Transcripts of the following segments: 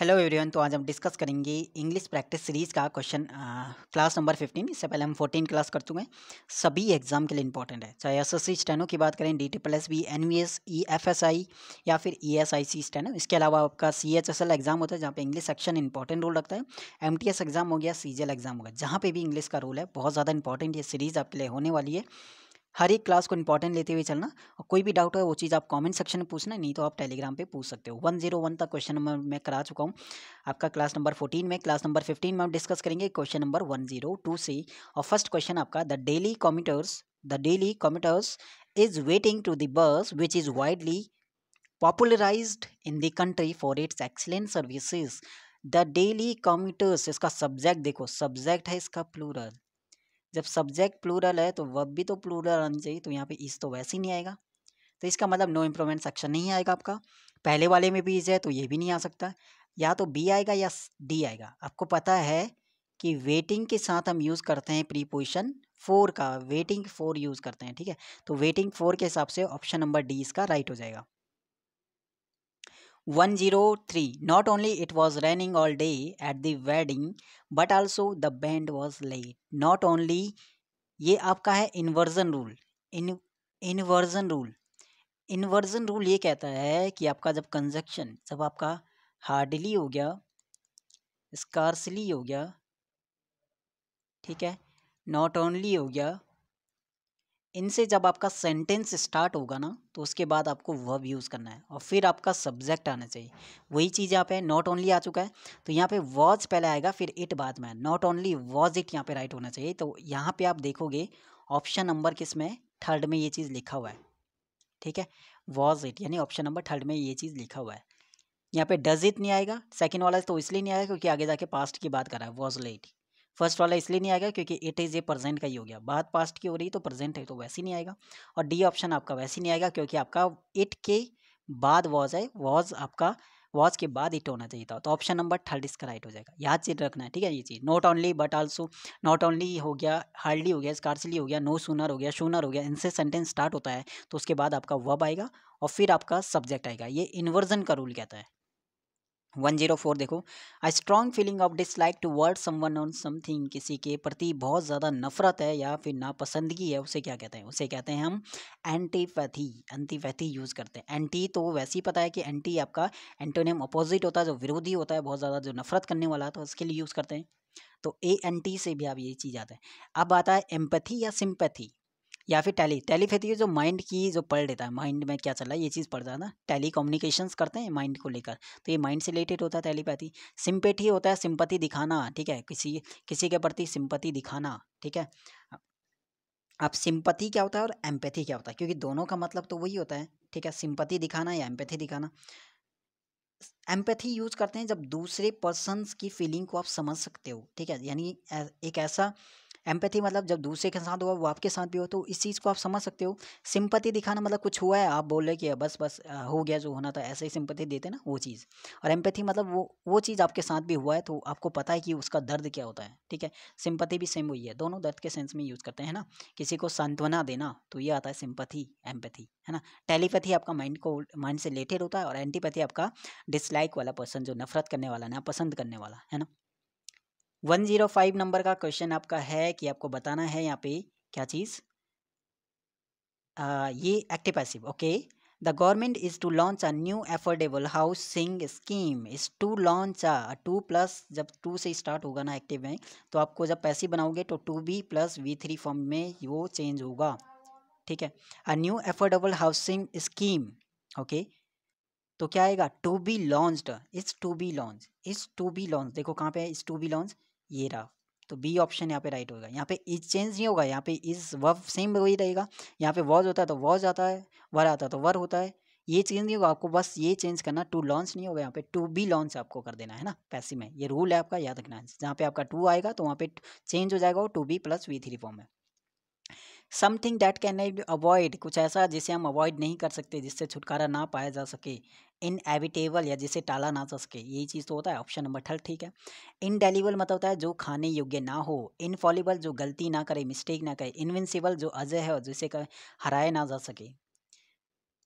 Hello everyone तो आज हम डिस्कस करेंगे इंग्लिश प्रैक्टिस सीरीज़ का क्वेश्चन क्लास नंबर फिफ्टीन इससे पहले हम फोर्टीन क्लास कर चुके हैं। सभी एग्ज़ाम के लिए इंपॉर्टेंट है। चाहे एस एस सी स्टेनो की बात करें D triple S B N V S E F S I या फिर E S I C steno इसके अलावा आपका C H S L exam होता है, जहाँ पे इंग्लिश सेक्शन इंपॉर्टेंट रोल रखता है। एम टी एस एग्ज़ाम हो गया सी जी एल एग्ज़ाम हो गया। जहाँ पर भी इंग्लिश का रोल है, बहुत ज़्यादा इंपॉर्टेंट ये सीरीज़ आपके लिए होने वाली है। हर एक क्लास को इंपॉर्टेंट लेते हुए चलना। और कोई भी डाउट है, वो चीज़ आप कमेंट सेक्शन में पूछना, नहीं तो आप टेलीग्राम पे पूछ सकते हो। वन ज़ीरो वन तक क्वेश्चन नंबर मैं करा चुका हूँ। आपका क्लास नंबर फोर्टीन में, क्लास नंबर फिफ्टीन में हम डिस्कस करेंगे question number one zero two C. और फ़र्स्ट क्वेश्चन आपका, the daily commuters, the daily commuters is waiting to the bus which is widely popularized in the country for its excellent services. The daily commuters, इसका subject देखो, subject है इसका plural. जब subject plural है तो verb भी तो plural आना चाहिए तो यहाँ पे इस तो वैसे ही नहीं आएगा। तो इसका मतलब नो इम्प्रूवमेंट सेक्शन नहीं आएगा आपका। पहले वाले में भी इज़ है तो ये भी नहीं आ सकता। या तो बी आएगा या डी आएगा। आपको पता है कि वेटिंग के साथ हम यूज़ करते हैं प्रीपोजिशन फोर का। वेटिंग फोर यूज़ करते हैं, ठीक है? तो वेटिंग फोर के हिसाब से ऑप्शन नंबर डी इसका राइट हो जाएगा। 103 not only it was raining all day at the wedding, but also the band was late. Not only ये आपका है inversion rule in inversion rule inversion rule ये कहता है कि आपका जब कंजक्शन जब आपका हार्डली हो गया स्कारसली हो गया, ठीक है? नॉट ओनली हो गया इनसे जब आपका सेंटेंस स्टार्ट होगा ना तो उसके बाद आपको वर्ब यूज़ करना है और फिर आपका सब्जेक्ट आना चाहिए। वही चीज़ यहाँ पे नॉट ओनली आ चुका है तो यहाँ पे वॉज़ पहले आएगा, फिर इट बाद में नॉट ओनली वॉज़ इट यहाँ पे राइट होना चाहिए तो यहाँ पे आप देखोगे ऑप्शन नंबर किसमें थर्ड में ये चीज़ लिखा हुआ है। ठीक है? वॉज़ इट यानी ऑप्शन नंबर थर्ड में ये चीज़ लिखा हुआ है। यहाँ पे डज इट नहीं आएगा सेकेंड वाला तो इसलिए नहीं आएगा क्योंकि आगे जाके पास्ट की बात कर रहा है वॉज़ लेट फ़र्स्ट वाला इसलिए नहीं आएगा क्योंकि इट इज़ ए प्रेजेंट का ही हो गया। बात पास्ट की हो रही तो प्रेजेंट है तो वैसे नहीं आएगा। और डी ऑप्शन आपका वैसे नहीं आएगा क्योंकि आपका इट के बाद वॉज़ है वॉज़ आपका वॉज़ के बाद इट होना चाहिए था। तो ऑप्शन नंबर थर्ड इसका राइट हो जाएगा। याद चीज़ रखना है, ठीक है ये चीज़। Not only but also not only हो गया हार्डली हो गया स्कार्सली हो गया नो सूनर हो गया शूनर हो गया, इनसे सेंटेंस स्टार्ट होता है तो उसके बाद आपका वब आएगा और फिर आपका सब्जेक्ट आएगा। ये इन्वर्जन का रूल कहता है। वन ज़ीरो फोर देखो। A strong feeling of dislike toward someone on something किसी के प्रति बहुत ज़्यादा नफरत है या फिर नापसंदगी है, उसे क्या कहते हैं? उसे कहते हैं हम एंटीपैथी एंटीपैथी यूज़ करते हैं। एंटी तो वैसे ही पता है कि एंटी आपका एंटोनियम अपोजिट होता है, जो विरोधी होता है, बहुत ज़्यादा जो नफरत करने वाला है तो उसके लिए यूज़ करते हैं। तो ए एन टी से भी आप ये चीज़ आता है। अब आता है एम्पैथी या सिंपैथी या फिर टैली टेलीपैथी जो माइंड की जो पढ़ लेता है माइंड में क्या चल रहा है, ये चीज़ पढ़ता है ना टेली कम्युनिकेशंस करते हैं माइंड को लेकर। तो ये माइंड से रिलेटेड होता है टेलीपैथी सिंपेथी होता है सिंपति दिखाना, ठीक है? किसी किसी के प्रति सिंपति दिखाना, ठीक है? अब सिंपति क्या होता है और एम्पैथी क्या होता है? क्योंकि दोनों का मतलब तो वही होता है, ठीक है? सिंपति दिखाना या एम्पैथी दिखाना। एम्पैथी यूज़ करते हैं जब दूसरे पर्सन की फीलिंग को आप समझ सकते हो, ठीक है? यानी एक ऐसा एम्पैथी मतलब जब दूसरे के साथ हुआ वो आपके साथ भी हो तो इस चीज़ को आप समझ सकते हो। सिंपति दिखाना मतलब कुछ हुआ है, आप बोल रहे कि बस बस हो गया जो होना था, ऐसे ही सिंपति देते ना, वो चीज़। और एम्पैथी मतलब वो वो चीज़ आपके साथ भी हुआ है तो आपको पता है कि उसका दर्द क्या होता है, ठीक है? सिंपति भी सेम वही है, दोनों दर्द के सेंस में यूज़ करते हैं ना? किसी को सांत्वना देना तो ये आता है सिंपथी, एम्पैथी, है ना? टेलीपैथी आपका माइंड को, माइंड से रिलेटेड होता है, और एंटीपैथी आपका डिसलाइक वाला पर्सन, जो नफरत करने वाला ना पसंद करने वाला, है ना? वन ज़ीरो फाइव नंबर का क्वेश्चन आपका है कि आपको बताना है यहाँ पे क्या चीज़? ये active passive, okay? The government is to launch a new affordable housing scheme. Is to launch a, to plus जब टू से स्टार्ट होगा ना एक्टिव में तो आपको जब पैसे बनाओगे तो to be plus V three form में वो चेंज होगा। ठीक है? A new affordable housing scheme, okay? तो क्या आएगा? To be launched is to be launch is to be launch, देखो कहाँ पे है इज़ टू बी लॉन्च ये रहा। तो बी ऑप्शन यहाँ पे राइट होगा। यहाँ पे इज़ चेंज नहीं होगा। यहाँ पे इज़ वर्ब सेम वही रहेगा। यहाँ पे वॉज़ होता है तो वॉज़ आता है वर आता है तो वर होता है। ये चेंज नहीं होगा। आपको बस ये चेंज करना। टू लॉन्च नहीं होगा। यहाँ पे टू बी लॉन्च आपको कर देना है ना? पैसे में। ये रूल है आपका, याद रखना है। जहाँ पे आपका टू आएगा तो वहाँ पे चेंज हो जाएगा वो to be plus V three form में समथिंग डैट कैन अवॉइड, कुछ ऐसा जिसे हम अवॉइड नहीं कर सकते, जिससे छुटकारा ना पाया जा सके, इनएविटेबल या जिसे टाला ना जा सके, यही चीज़ तो होता है, ऑप्शन नंबर थर्ड ठीक है। इनडेलीबल मतलब होता है जो खाने योग्य ना हो, इनफॉलिबल जो गलती ना करे, मिस्टेक ना करे, इनविंसिबल जो अजय है और जिसे हराया ना जा सके।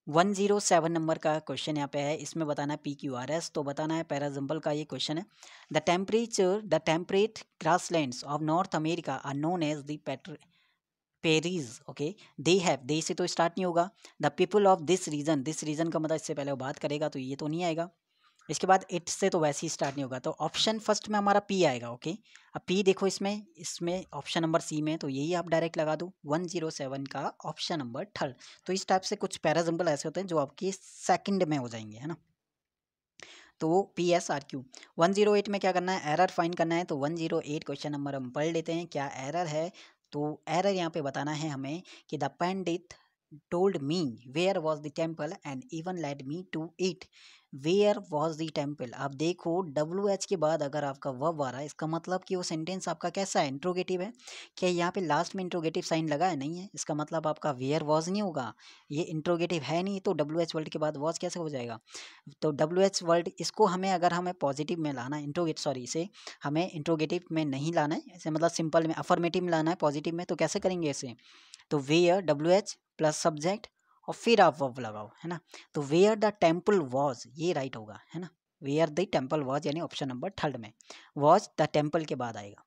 वन ज़ीरो सेवन नंबर का क्वेश्चन यहाँ पे है, इसमें बताना है पी क्यू आर एस तो बताना है पैराजम्पल का ये क्वेश्चन है। The temperature, the temperate grass grasslands of North America are known as the Petr prairies okay they have they say तो स्टार्ट नहीं होगा। The people of this region this region का मतलब इससे पहले वो बात करेगा तो ये तो नहीं आएगा। इसके बाद इट से तो वैसे ही स्टार्ट नहीं होगा। तो ऑप्शन फ़र्स्ट में हमारा पी आएगा ओके अब पी देखो इसमें इसमें ऑप्शन नंबर सी में तो यही आप डायरेक्ट लगा दो। वन ज़ीरो सेवन का ऑप्शन नंबर थर्ड तो इस टाइप से कुछ पैराजम्पल ऐसे होते हैं जो आपके सेकंड में हो जाएँगे, है ना? तो P S R Q one zero eight में क्या करना है? एरर फाइंड करना है तो one zero eight question number हम पढ़ लेते हैं, क्या एरर है? तो एरर यहाँ पे बताना है हमें कि the pandit told me where was the temple and even let me to it where was the temple आप देखो डब्ल्यू एच के बाद अगर आपका वर्ब आ रहा है, इसका मतलब कि वो सेंटेंस आपका कैसा है? इंट्रोगेटिव है। क्या यहाँ पे लास्ट में इंट्रोगेटिव साइन लगा है? नहीं है। इसका मतलब आपका वेयर वॉज़ नहीं होगा। ये इंट्रोगेटिव है नहीं तो डब्ल्यू एच वर्ल्ड के बाद वॉज़ कैसे हो जाएगा? तो डब्ल्यू एच वर्ल्ड इसको हमें, अगर हमें पॉजिटिव में लाना है इंट्रोगेट सॉरी इसे हमें इंट्रोगेटिव में नहीं लाना है। इसे मतलब सिंपल में अफर्मेटिव में लाना है पॉजिटिव में तो कैसे करेंगे इसे? तो where W H plus subject और फिर आप वर्ब लगाओ, है ना? तो वेयर द टेंपल वॉज़ ये राइट होगा, है ना? वेयर द टेंपल वॉज़ यानी ऑप्शन नंबर थर्ड में। वॉज़ द टेंपल के बाद आएगा।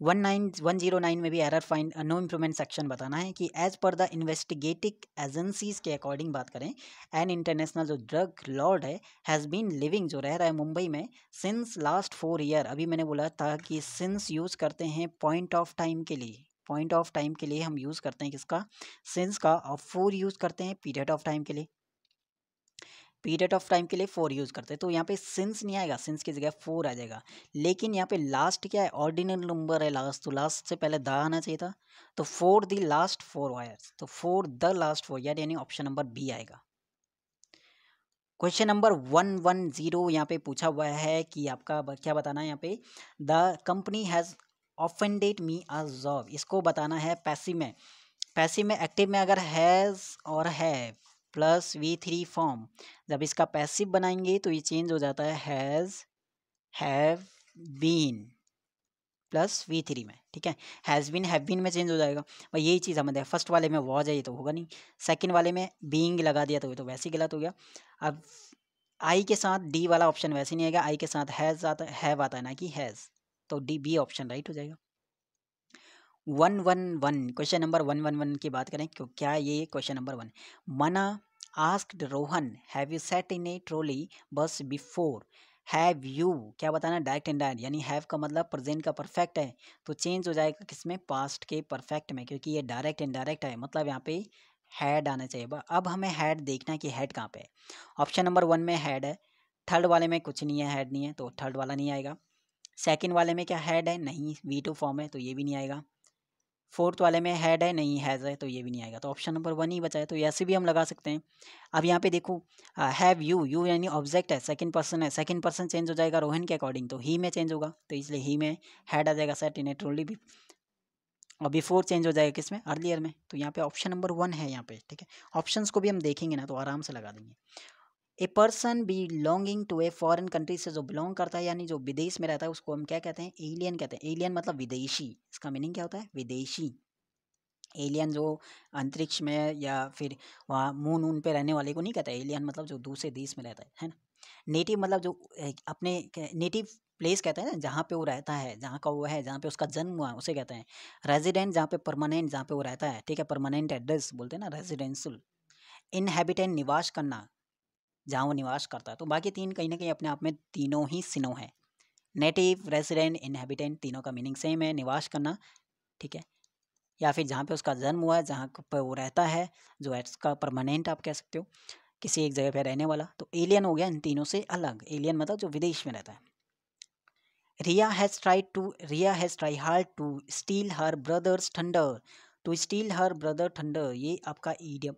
One nine one zero nine में भी error find no improvement section बताना है कि as per the investigative agencies के अकॉर्डिंग बात करें एन इंटरनेशनल जो ड्रग लॉर्ड है हैज़ बीन लिविंग जो रह रहा है मुंबई में सिंस लास्ट फोर ईयर अभी मैंने बोला था कि सिंस यूज़ करते हैं पॉइंट ऑफ़ टाइम के लिए। पॉइंट ऑफ़ टाइम के लिए हम यूज़ करते हैं किसका? सिंस का और फोर यूज़ करते हैं पीरियड ऑफ़ टाइम के लिए। पीरियड ऑफ़ टाइम के लिए फोर यूज़ करते हैं तो यहाँ पे सिंस नहीं आएगा, सिंस की जगह फोर आ जाएगा। लेकिन यहाँ पे लास्ट क्या है? ऑर्डिनल नंबर है लास्ट तो लास्ट से पहले द आना चाहिए था तो for the last four years तो फोर द लास्ट फोर यार यानी ऑप्शन नंबर बी आएगा। Question number one one zero यहाँ पे पूछा हुआ है कि आपका क्या बताना है यहाँ पे? The company has offended me a job इसको बताना है पैसिव में। पैसिव में एक्टिव में अगर हैज़ और है प्लस वी थ्री फॉर्म जब इसका पैसिव बनाएँगे तो ये चेंज हो जाता है has have been plus V three में, ठीक है? हैज़ बीन हैव बीन में चेंज हो जाएगा। और यही चीज़ हमें फ़र्स्ट वाले में वॉज़ है, ये तो होगा नहीं। सेकंड वाले में बींग लगा दिया तो ये तो वैसे ही गलत हो गया। अब आई के साथ डी वाला ऑप्शन वैसे नहीं आएगा आई के साथ हैज़ आता हैव आता है ना कि हैज़ तो डी बी ऑप्शन राइट हो जाएगा। One one one question number one one one की बात करें, क्यों, क्या ये क्वेश्चन नंबर वन मना asked Rohan have you set in a trolley bus before have you क्या बताना डायरेक्ट एंड डायरेक्ट यानी हैव का मतलब प्रेजेंट का परफेक्ट है तो चेंज हो जाएगा किसमें? पास्ट के परफेक्ट में, क्योंकि ये डायरेक्ट एंड डायरेक्ट है मतलब यहाँ पे हैड आना चाहिए। अब हमें हैड देखना है कि हैड कहाँ पे है। ऑप्शन नंबर वन में हैड है थर्ड वाले में कुछ नहीं है हैड नहीं है तो थर्ड वाला नहीं आएगा। सेकंड वाले में क्या हैड है? नहीं वी टू फॉर्म है तो ये भी नहीं आएगा। फोर्थ वाले में हैड है, नहीं हैज़ है तो ये भी नहीं आएगा। तो ऑप्शन नंबर वन ही बचा है तो ऐसे भी हम लगा सकते हैं। अब यहाँ पे देखो हैव यू यू यानी ऑब्जेक्ट है सेकंड पर्सन है। सेकंड पर्सन चेंज हो जाएगा रोहन के अकॉर्डिंग तो ही में चेंज होगा तो इसलिए ही में हैड आ जाएगा सेट इन ए ट्रोली भी और बिफोर चेंज हो जाएगा किसमें? अर्लियर में। तो यहाँ पे ऑप्शन नंबर वन है यहाँ पे, ठीक है? ऑप्शंस को भी हम देखेंगे ना तो आराम से लगा देंगे। A person be belonging to a foreign country से जो बिलोंग करता है, यानी जो विदेश में रहता है, उसको हम क्या कहते हैं? एलियन कहते हैं। एलियन मतलब विदेशी। इसका मीनिंग क्या होता है? विदेशी। एलियन जो अंतरिक्ष में या फिर वहाँ मून ऊन पे रहने वाले को नहीं कहता। एलियन मतलब जो दूसरे देश में रहता है है ना? नेटिव मतलब जो अपने नेटिव प्लेस कहते हैं ना, जहाँ पे वो रहता है, जहाँ का वो है, जहाँ पे उसका जन्म हुआ है उसे कहते हैं। रेजिडेंट जहाँ पे परमानेंट जहाँ पे वो रहता है, ठीक है? परमानेंट एड्रेस बोलते हैं ना रेजिडेंशियल इनहेबिटेंट निवास करना। जहाँ वो निवास करता है। तो बाकी तीन कहीं ना कहीं अपने आप में तीनों ही सिनो हैं। नेटिव, रेसिडेंट, इनहेबिटेंट तीनों का मीनिंग सेम है, निवास करना, ठीक है? या फिर जहाँ पे उसका जन्म हुआ है, जहाँ पर वो रहता है, जो है उसका परमानेंट आप कह सकते हो, किसी एक जगह पे रहने वाला तो एलियन हो गया इन तीनों से अलग। एलियन मतलब जो विदेश में रहता है। Riya has try to, Riya has try hard to steal her brother's thunder to steal her brother thunder ये आपका ईडियम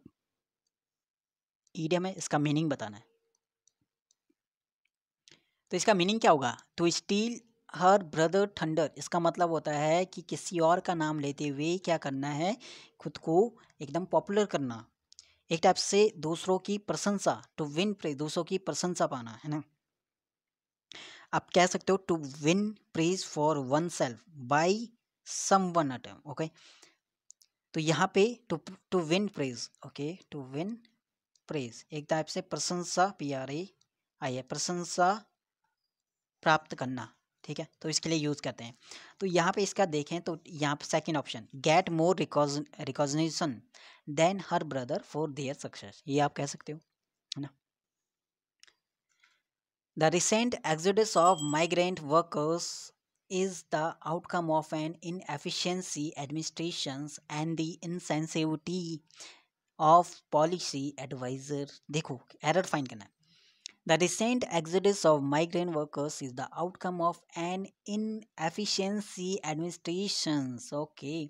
ईडियम है, इसका मीनिंग बताना है। तो इसका मीनिंग क्या होगा? To steal, her brother thunder, इसका मतलब होता है कि किसी और का नाम लेते हुए क्या करना है? खुद को एकदम पॉपुलर करना। एक टाइप से दूसरों की प्रशंसा टू विन प्रेज दूसरों की प्रशंसा पाना, है ना? आप कह सकते हो to win praise for oneself by someone autumn okay तो यहाँ पे to to win praise okay to win praise एक टाइप से प्रशंसा पी आर ए आई है प्रशंसा प्राप्त करना, ठीक है? तो इसके लिए यूज़ करते हैं। तो यहाँ पे इसका देखें तो यहाँ पे second option get more recognition than her brother for their success ये आप कह सकते हो, है ना? The recent exodus of migrant workers is the outcome of an inefficiency administrations and the insensitivity of policy adviser देखो एरर फाइन करना है। The recent exodus of migrant workers is the outcome of an inefficiency administration okay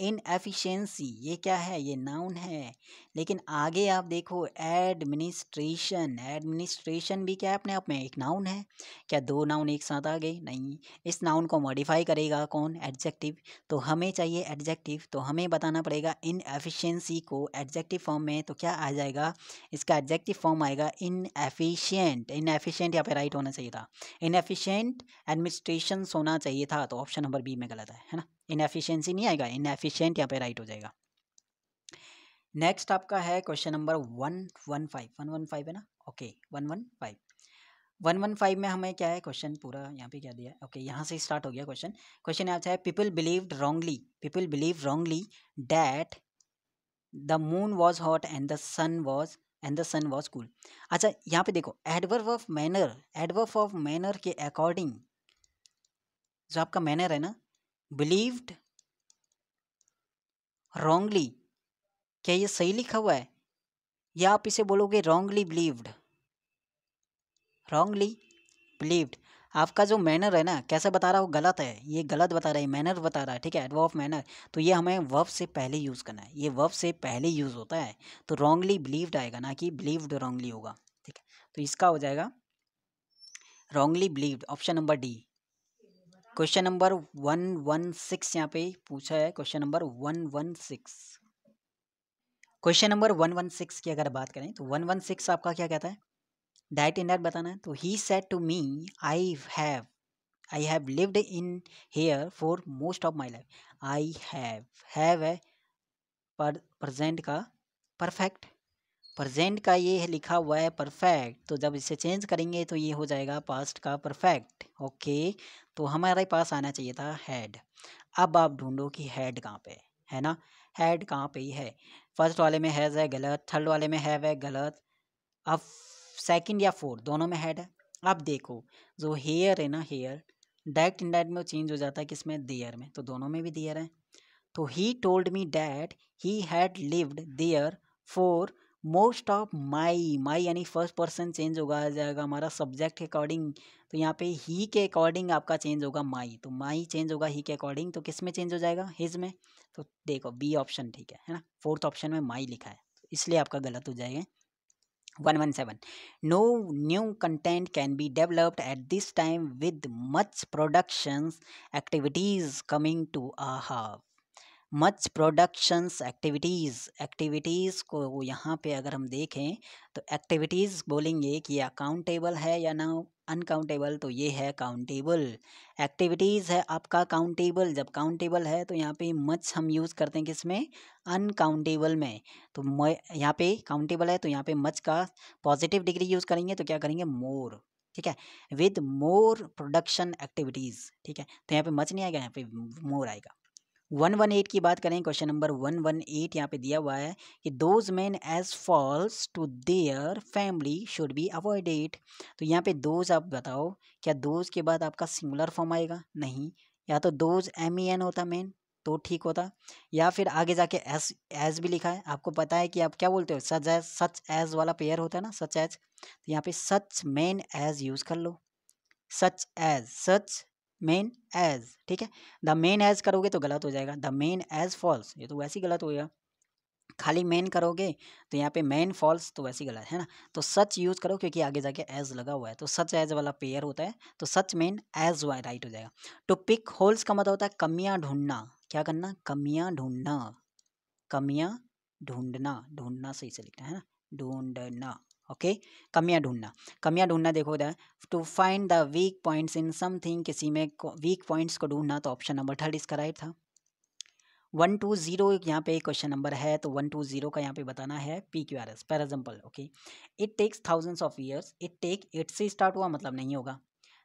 inefficiency ये क्या है? ये noun है। लेकिन आगे आप देखो, एडमिनिस्ट्रेशन एडमिनिस्ट्रेशन भी क्या है अपने आप में? एक नाउन है। क्या दो नाउन एक साथ आ गए? नहीं। इस नाउन को मॉडिफाई करेगा कौन? एडजेक्टिव तो हमें चाहिए एडजेक्टिव तो हमें बताना पड़ेगा इन एफिशिएंसी को एडजेक्टिव फॉर्म में तो क्या आ जाएगा? इसका एडजेक्टिव फॉर्म आएगा इन एफिशियंट इन एफिशियंट यहाँ पे राइट होना चाहिए था। इन एफिशियंट एडमिनिस्ट्रेशन होना चाहिए था तो ऑप्शन नंबर बी में गलत है है ना? इनएफिशिएंसी नहीं आएगा इनएफिशिएंट यहाँ पे राइट हो जाएगा। नेक्स्ट आपका है question number one one five one one five है ना? Okay one one five one one five में हमें क्या है? क्वेश्चन पूरा यहाँ पे क्या दिया है? ओके यहाँ से स्टार्ट हो गया क्वेश्चन क्वेश्चन यहाँ है people believe wrongly people believe wrongly that the moon was hot and the sun was and the sun was cool अच्छा यहाँ पे देखो adverb of manner adverb of manner के अकॉर्डिंग जो आपका मैनर है ना बिलीव्ड रॉन्गली क्या ये सही लिखा हुआ है? या आप इसे बोलोगे रॉन्गली बिलीव्ड रॉन्गली बिलीव्ड आपका जो मैनर है ना, कैसे बता रहा है गलत है? ये गलत बता रहा है मैनर बता रहा है, ठीक है? एडवर्ब मैनर तो ये हमें वर्ब से पहले यूज़ करना है। ये वर्ब से पहले यूज़ होता है। तो रॉन्गली बिलीव्ड आएगा ना कि बिलीव्ड रॉन्गली होगा, ठीक है? तो इसका हो जाएगा wrongly believed option number D question number one one six यहाँ पे पूछा है। Question number one one six question number one one six की अगर बात करें तो वन वन सिक्स आपका क्या कहता है? इन डाइट बताना है। तो he said to me I have I have lived in here for most of my life I have have है प्रजेंट का परफेक्ट प्रजेंट का ये लिखा हुआ है परफेक्ट तो जब इसे चेंज करेंगे तो ये हो जाएगा पास्ट का परफेक्ट ओके तो हमारे पास आना चाहिए था हेड अब आप ढूंढो कि हेड कहाँ पे है ना? हेड कहाँ पे ही है? फ़र्स्ट वाले में हैज़ है, गलत। थर्ड वाले में हैव है, गलत। अब सेकंड या फोर्थ, दोनों में हैड है। अब देखो, जो हेयर है ना हेयर डायरेक्ट इनडायरेक्ट में चेंज हो जाता है किसमें? देयर में। तो दोनों में भी देयर है। तो he told me that he had lived there for most of my my यानी फ़र्स्ट पर्सन चेंज होगा जाएगा हमारा सब्जेक्ट के अकॉर्डिंग तो यहाँ पे ही के अकॉर्डिंग आपका चेंज होगा माई तो माई चेंज होगा ही के अकॉर्डिंग तो किसमें चेंज हो जाएगा? हिज में तो देखो बी ऑप्शन ठीक है है ना? फोर्थ ऑप्शन में माई लिखा है तो इसलिए आपका गलत हो जाएगा। One one seven, no new content can be developed at this time with much productions, activities coming to a how much productions activities activities को यहाँ पे अगर हम देखें तो एक्टिविटीज़ बोलेंगे कि अकाउंटेबल है या ना अनकाउंटेबल तो ये है काउंटेबल एक्टिविटीज़ है आपका काउंटेबल जब काउंटेबल है तो यहाँ पे मच हम यूज़ करते हैं किसमें? अनकाउंटेबल में. तो यहाँ पे काउंटेबल है तो यहाँ पे मच का पॉजिटिव डिग्री यूज़ करेंगे तो क्या करेंगे? मोर ठीक है? विद मोर प्रोडक्शन एक्टिविटीज़ ठीक है? तो यहाँ पे मच नहीं आएगा, यहाँ पे मोर आएगा. वन वन एट की बात करें, question number one one eight यहाँ पे दिया हुआ है कि those man as falls to their family should be avoided तो यहाँ पे दोज आप बताओ, क्या दोज के बाद आपका सिंगुलर फॉर्म आएगा? नहीं। या तो दोज एम ई एन होता मैन तो ठीक होता। या फिर आगे जाके एस एज भी लिखा है। आपको पता है कि आप क्या बोलते हो? सच एज सच एज वाला पेयर होता है ना सच एज तो यहाँ पे सच मैन एज यूज़ कर लो। Such as such men as ठीक है? द मेन एज करोगे तो गलत हो जाएगा। द मेन एज फॉल्स ये तो वैसे ही गलत हो गया। खाली मेन करोगे तो यहाँ पे मेन फॉल्स तो वैसे ही गलत, है ना? तो सच यूज़ करो क्योंकि आगे जाके एज लगा हुआ है। तो सच एज वाला पेयर होता है तो such men as Y right हो जाएगा। टू पिक होल्स का मतलब होता है कमियाँ ढूंढना। क्या करना? कमियाँ ढूंढना। कमियाँ ढूंढना। ढूंढना सही से लिखना, है ना? ढूंढना। ओके? कमियाँ ढूंढना। कमियाँ ढूंढना देखो उधर to find the weak points in something किसी में वीक पॉइंट्स को ढूंढना तो ऑप्शन नंबर थर्ड इसका राइट था। वन टू ज़ीरो यहाँ पे क्वेश्चन नंबर है तो वन टू ज़ीरो का यहाँ पे बताना है P Q R S for example okay it takes thousands of years it take it से स्टार्ट हुआ मतलब नहीं होगा।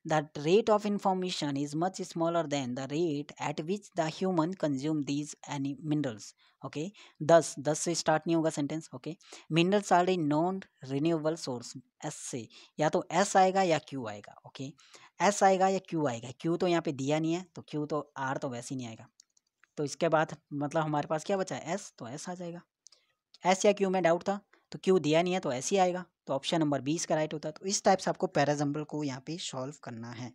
The rate of information is much smaller than the rate at which the human consume these any minerals, okay? दस दस से start नहीं होगा sentence okay minerals are a non renewable source S से या तो एस आएगा या क्यू आएगा ओके एस आएगा या क्यू आएगा? क्यू तो यहाँ पे दिया नहीं है तो क्यू तो आर तो वैसे ही नहीं आएगा। तो इसके बाद मतलब हमारे पास क्या बचा? है एस तो एस आ जाएगा। एस या क्यू में डाउट था। तो क्यों दिया नहीं है तो ऐसे ही आएगा। तो ऑप्शन नंबर बीस का राइट होता है। तो इस टाइप से आपको पैराजम्बल को यहाँ पे सॉल्व करना है।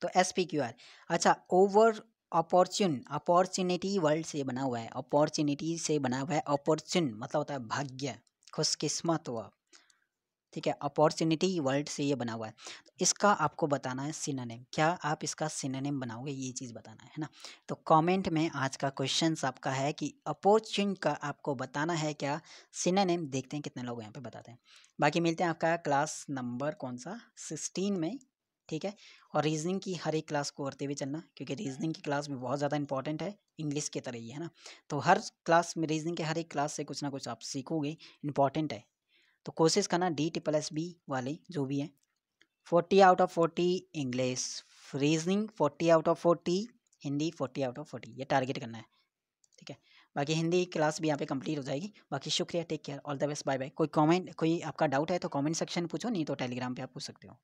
तो एस पी क्यू आर अच्छा ओवर अपॉर्चुन अपॉर्चुनिटी वर्ल्ड से बना हुआ है। अपॉर्चुनिटी से बना हुआ है। अपॉर्चुन मतलब होता है भाग्य, खुशकिस्मत हुआ। ठीक है अपॉर्चुनिटी वर्ड से ये बना हुआ है। इसका आपको बताना है सिनोनिम क्या आप इसका सिनोनिम बनाओगे? ये चीज़ बताना है ना? तो कमेंट में आज का क्वेश्चन आपका है कि अपॉर्चुन का आपको बताना है क्या? सिनोनिम देखते हैं कितने लोग यहाँ पे बताते हैं। बाकी मिलते हैं आपका क्लास नंबर कौन सा? सिक्सटीन में, ठीक है? और रीजनिंग की हर एक क्लास को करते हुए चलना, क्योंकि रीजनिंग की क्लास भी बहुत ज़्यादा इंपॉर्टेंट है इंग्लिश की तरह ही है ना? तो हर क्लास में रीजनिंग के हर एक क्लास से कुछ ना कुछ आप सीखोगे इंपॉर्टेंट है। तो कोशिश करना डी टी प्लस बी वाले जो भी हैं, forty out of forty English, reasoning forty out of forty, Hindi forty out of forty, ये टारगेट करना है, ठीक है? बाकी हिंदी क्लास भी यहाँ पे कंप्लीट हो जाएगी, बाकी शुक्रिया, take care, all the best, bye bye. कोई कमेंट, कोई आपका डाउट है तो कमेंट सेक्शन पूछो, नहीं तो टेलीग्राम पे आप पूछ सकते हो।